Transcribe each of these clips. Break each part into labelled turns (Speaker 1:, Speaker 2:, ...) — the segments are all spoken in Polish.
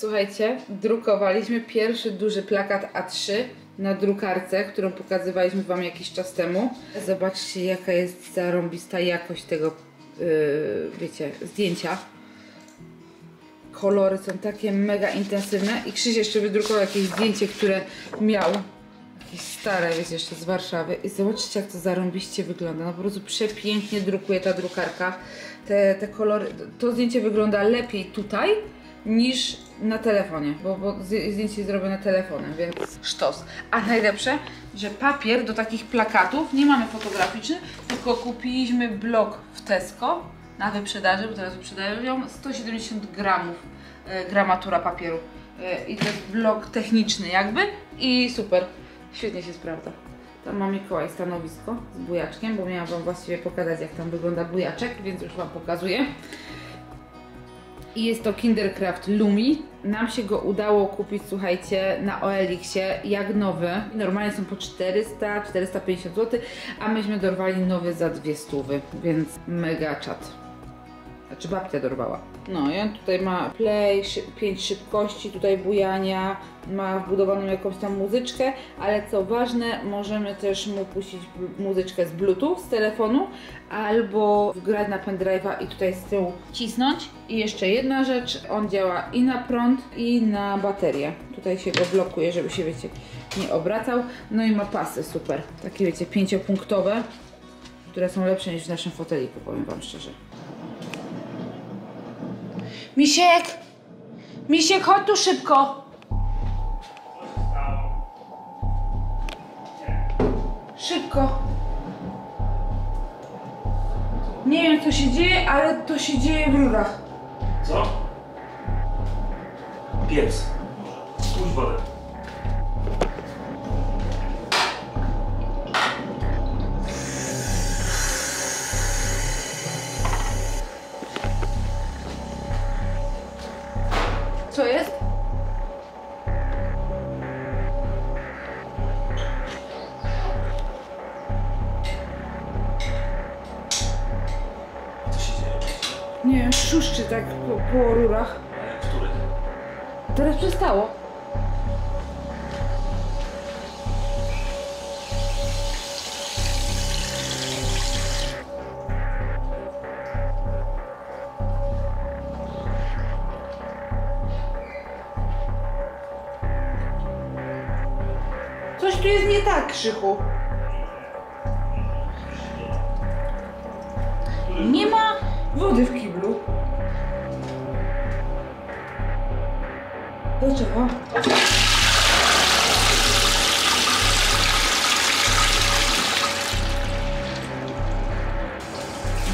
Speaker 1: Słuchajcie, drukowaliśmy pierwszy duży plakat A3 na drukarce, którą pokazywaliśmy Wam jakiś czas temu. Zobaczcie, jaka jest zarąbista jakość tego, yy, wiecie, zdjęcia. Kolory są takie mega intensywne. I Krzyś jeszcze wydrukował jakieś zdjęcie, które miał. Jakieś stare, wiecie, jeszcze z Warszawy. I zobaczcie jak to zarąbiście wygląda, no po prostu przepięknie drukuje ta drukarka, te, te kolory, to zdjęcie wygląda lepiej tutaj niż na telefonie, bo, bo zdjęcie jest zrobione telefonem, więc sztos. A najlepsze, że papier do takich plakatów nie mamy fotograficzny, tylko kupiliśmy blok w Tesco na wyprzedaży, bo teraz wyprzedają ją 170 gramów e, gramatura papieru. E, I to jest blok techniczny jakby i super, świetnie się sprawdza. Tam ma Mikołaj stanowisko z bujaczkiem, bo miałam Wam właściwie pokazać jak tam wygląda bujaczek, więc już Wam pokazuję. I jest to Kindercraft Lumi. Nam się go udało kupić, słuchajcie, na OLX-ie jak nowy. Normalnie są po 400, 450 zł, a myśmy dorwali nowy za 200, więc mega czat. Znaczy babcia dorwała. No i on tutaj ma play, 5 szybkości tutaj bujania, ma wbudowaną jakąś tam muzyczkę, ale co ważne, możemy też mu puścić muzyczkę z bluetooth z telefonu albo wgrać na pendrive'a i tutaj z tyłu cisnąć. I jeszcze jedna rzecz, on działa i na prąd i na baterię. Tutaj się go blokuje, żeby się wiecie nie obracał. No i ma pasy super, takie wiecie pięciopunktowe, które są lepsze niż w naszym foteliku, powiem wam szczerze. Misiek! Misiek, chodź tu szybko! Szybko! Nie wiem co się dzieje, ale to się dzieje w rurach.
Speaker 2: Co? Piec. Pójdź wodę.
Speaker 1: Co jest?
Speaker 2: Co się dzieje?
Speaker 1: Nie wiem, szuszczy tak po, po rurach.
Speaker 2: Który?
Speaker 1: Teraz przestało. Jest nie tak, Krzychu. Nie ma wody w kiblu. Dlaczego?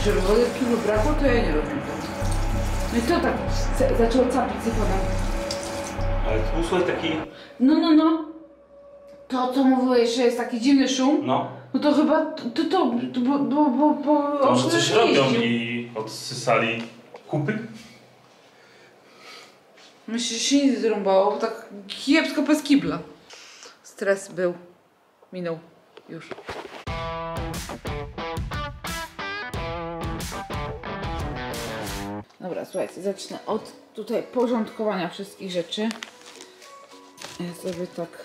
Speaker 1: Żeby wody w kiblu brakło, to ja nie rozumiem. No i co tak zaczęło capić syfonem?
Speaker 2: Ale tu słuchaj taki...
Speaker 1: No, no, no. To, co mówiłeś, że jest taki dziwny szum,
Speaker 2: No.
Speaker 1: no to chyba to, to, to bo, bo, bo, bo
Speaker 2: To może coś
Speaker 1: nie
Speaker 2: robią
Speaker 1: jeździł.
Speaker 2: i odsysali kupy?
Speaker 1: Myślę, że się nic zrąbało, bo tak kiepsko bez kibla. Stres był. Minął. Już. Dobra, słuchajcie, zacznę od tutaj porządkowania wszystkich rzeczy. Ja sobie tak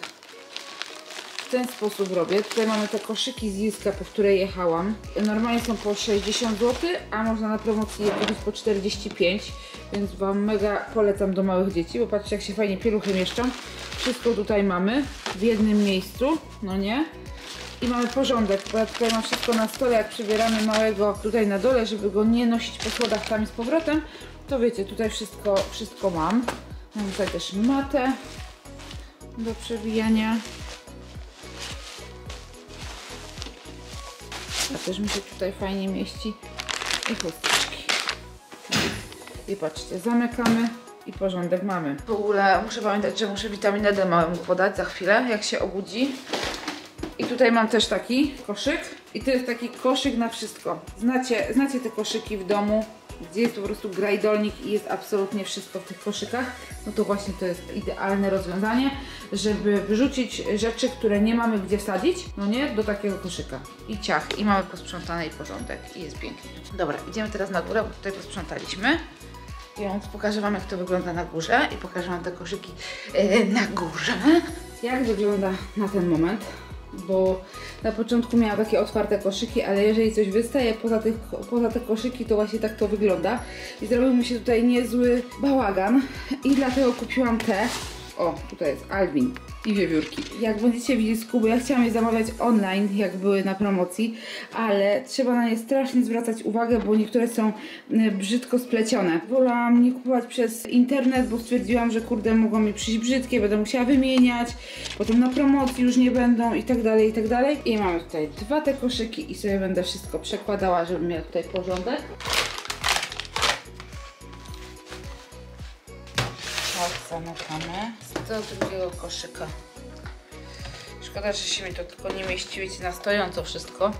Speaker 1: w ten sposób robię. Tutaj mamy te koszyki z Jiska, po które jechałam. Normalnie są po 60 zł, a można na promocji je kupić po 45, więc Wam mega polecam do małych dzieci, bo patrzcie jak się fajnie pieluchy mieszczą. Wszystko tutaj mamy w jednym miejscu, no nie? I mamy porządek, bo ja tutaj mam wszystko na stole, jak przybieramy małego tutaj na dole, żeby go nie nosić po schodach tam i z powrotem, to wiecie, tutaj wszystko, wszystko mam. Mam tutaj też matę do przewijania. A też mi się tutaj fajnie mieści i chusteczki. I patrzcie, zamykamy i porządek mamy. W ogóle muszę pamiętać, że muszę witaminę D małemu podać za chwilę, jak się obudzi. I tutaj mam też taki koszyk. I to jest taki koszyk na wszystko. Znacie, znacie te koszyki w domu, gdzie jest po prostu grajdolnik i jest absolutnie wszystko w tych koszykach. No to właśnie to jest idealne rozwiązanie, żeby wyrzucić rzeczy, które nie mamy gdzie wsadzić, no nie, do takiego koszyka. I ciach, i mamy posprzątane i porządek. I jest pięknie. Dobra, idziemy teraz na górę, bo tutaj posprzątaliśmy. Więc pokażę Wam, jak to wygląda na górze i pokażę Wam te koszyki e, na górze. Jak wygląda na ten moment, bo na początku miałam takie otwarte koszyki, ale jeżeli coś wystaje poza, tych, poza te koszyki, to właśnie tak to wygląda. I zrobił mi się tutaj niezły bałagan i dlatego kupiłam te. O, tutaj jest Alvin i wiewiórki. Jak będziecie widzieć z Kuby, ja chciałam je zamawiać online, jak były na promocji, ale trzeba na nie strasznie zwracać uwagę, bo niektóre są y, brzydko splecione. Wolałam nie kupować przez internet, bo stwierdziłam, że kurde, mogą mi przyjść brzydkie, będę musiała wymieniać, potem na promocji już nie będą i tak dalej, i tak dalej. I mamy tutaj dwa te koszyki i sobie będę wszystko przekładała, żeby miał tutaj porządek. Zamykamy. Z drugiego koszyka. Szkoda, że się mi to tylko nie mieści, wiecie, na stojąco wszystko.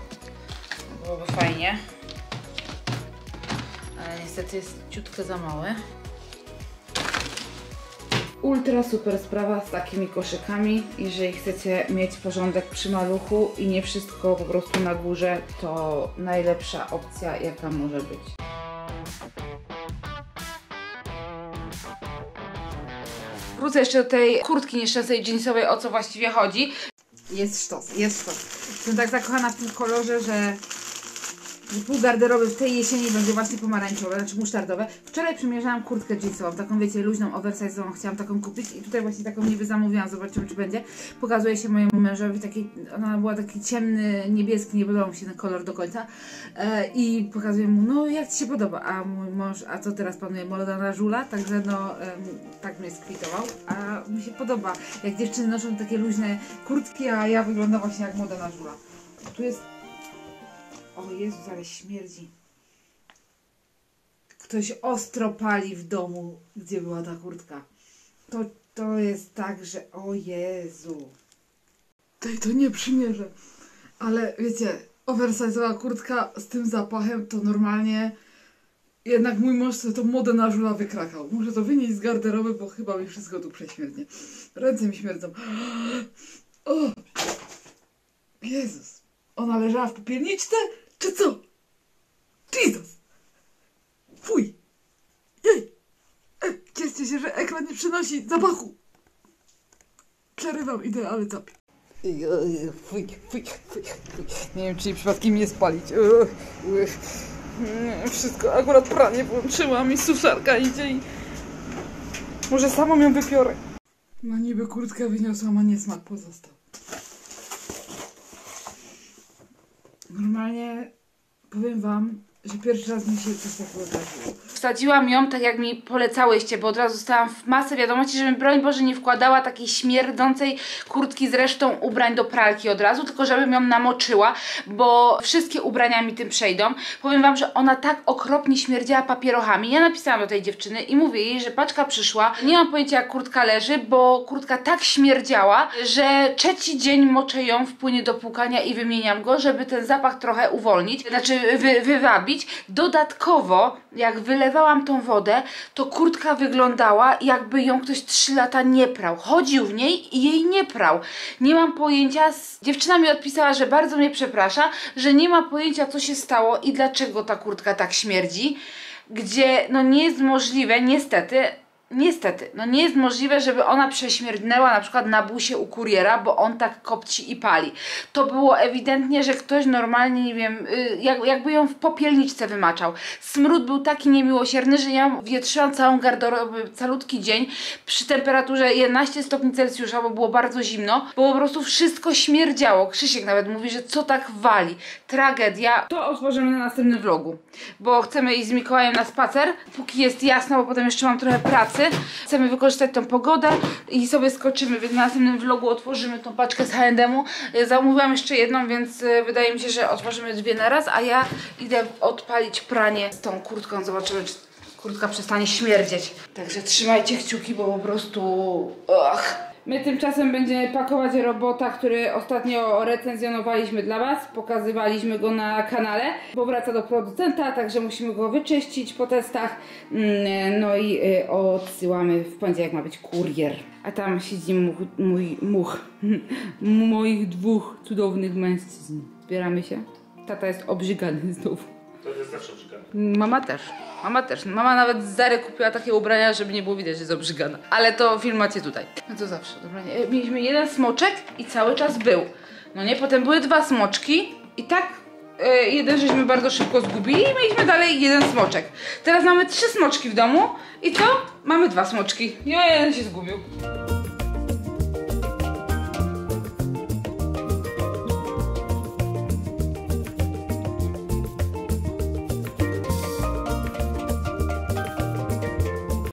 Speaker 1: Byłoby fajnie. Ale niestety jest ciutkę za małe. Ultra super sprawa z takimi koszykami. Jeżeli chcecie mieć porządek przy maluchu i nie wszystko po prostu na górze, to najlepsza opcja jaka może być. Wrócę jeszcze do tej kurtki nieszczęsnej jeansowej, o co właściwie chodzi. Jest sztos, jest sztos. Jestem tak zakochana w tym kolorze, że pół garderoby w tej jesieni będzie właśnie pomarańczowe, znaczy musztardowe. Wczoraj przymierzałam kurtkę jeansową, taką wiecie, luźną, oversize'ową, chciałam taką kupić i tutaj właśnie taką niby zamówiłam, zobaczymy czy będzie. Pokazuje się mojemu mężowi, taki, ona była taki ciemny, niebieski, nie podobał mi się ten kolor do końca e, i pokazuję mu, no jak Ci się podoba, a mój mąż, a co teraz panuje, na żula, także no tak mnie skwitował, a mi się podoba, jak dziewczyny noszą takie luźne kurtki, a ja wyglądam właśnie jak moda na żula. Tu jest o Jezus, ale śmierdzi. Ktoś ostro pali w domu, gdzie była ta kurtka. To, to jest tak, że o Jezu. Tej to nie przymierzę. Ale wiecie, oversize'owa kurtka z tym zapachem to normalnie... Jednak mój mąż sobie to modę na żula wykrakał. Muszę to wynieść z garderoby, bo chyba mi wszystko tu prześmierdnie. Ręce mi śmierdzą. O! Jezus. Ona leżała w popielniczce? Czy co? Jesus! Fuj! Jej! E, cieszcie się, że ekran nie przynosi zapachu. Przerywam ideę, ale zapię. Fuj, fuj, fuj, fuj. Nie wiem, czy przypadkiem nie spalić. Nie, Wszystko, akurat pranie włączyłam i suszarka idzie i... Może samą ją wypiorę. No niby kurtkę wyniosłam, a niesmak pozostał. Normalnie powiem wam, że pierwszy raz mi się coś takiego zdarzyło. Wsadziłam ją tak jak mi polecałyście, bo od razu dostałam w masę wiadomości, żebym broń Boże nie wkładała takiej śmierdzącej kurtki z resztą ubrań do pralki od razu, tylko żebym ją namoczyła, bo wszystkie ubrania mi tym przejdą. Powiem wam, że ona tak okropnie śmierdziała papierochami. Ja napisałam do tej dziewczyny i mówię jej, że paczka przyszła. Nie mam pojęcia jak kurtka leży, bo kurtka tak śmierdziała, że trzeci dzień moczę ją w płynie do płukania i wymieniam go, żeby ten zapach trochę uwolnić, znaczy wy, wywabić. Dodatkowo, jak wylewałam tą wodę, to kurtka wyglądała jakby ją ktoś 3 lata nie prał. Chodził w niej i jej nie prał. Nie mam pojęcia, dziewczyna mi odpisała, że bardzo mnie przeprasza, że nie ma pojęcia co się stało i dlaczego ta kurtka tak śmierdzi. Gdzie no nie jest możliwe, niestety, Niestety, no nie jest możliwe, żeby ona prześmierdnęła na przykład na busie u kuriera, bo on tak kopci i pali. To było ewidentnie, że ktoś normalnie, nie wiem, y, jak, jakby ją w popielniczce wymaczał. Smród był taki niemiłosierny, że ja wietrzyłam całą garderobę calutki dzień przy temperaturze 11 stopni Celsjusza, bo było bardzo zimno, bo po prostu wszystko śmierdziało. Krzysiek nawet mówi, że co tak wali. Tragedia. To otworzymy na następnym vlogu, bo chcemy iść z Mikołajem na spacer, póki jest jasno, bo potem jeszcze mam trochę pracy. Chcemy wykorzystać tą pogodę i sobie skoczymy, więc na następnym vlogu otworzymy tą paczkę z H&M-u. Y, Zamówiłam jeszcze jedną, więc y, wydaje mi się, że otworzymy dwie na raz, a ja idę odpalić pranie z tą kurtką. Zobaczymy, czy kurtka przestanie śmierdzieć. Także trzymajcie kciuki, bo po prostu... Ach. My tymczasem będziemy pakować robota, który ostatnio recenzjonowaliśmy dla Was. Pokazywaliśmy go na kanale. Powraca do producenta, także musimy go wyczyścić po testach. Mm, No i y, odsyłamy w poniedziałek ma być kurier. A tam siedzi much, mój much. Moich dwóch cudownych mężczyzn. Zbieramy się. Tata jest obrzygany znowu.
Speaker 2: To jest zawsze brzygane.
Speaker 1: Mama też. Mama też. Mama nawet z Zary kupiła takie ubrania, żeby nie było widać, że jest obrzygana. Ale to film macie tutaj. No to zawsze, dobra. nie? Mieliśmy jeden smoczek i cały czas był. No nie, potem były dwa smoczki i tak e, jeden żeśmy bardzo szybko zgubili i mieliśmy dalej jeden smoczek. Teraz mamy trzy smoczki w domu i to mamy dwa smoczki. O jeden się zgubił.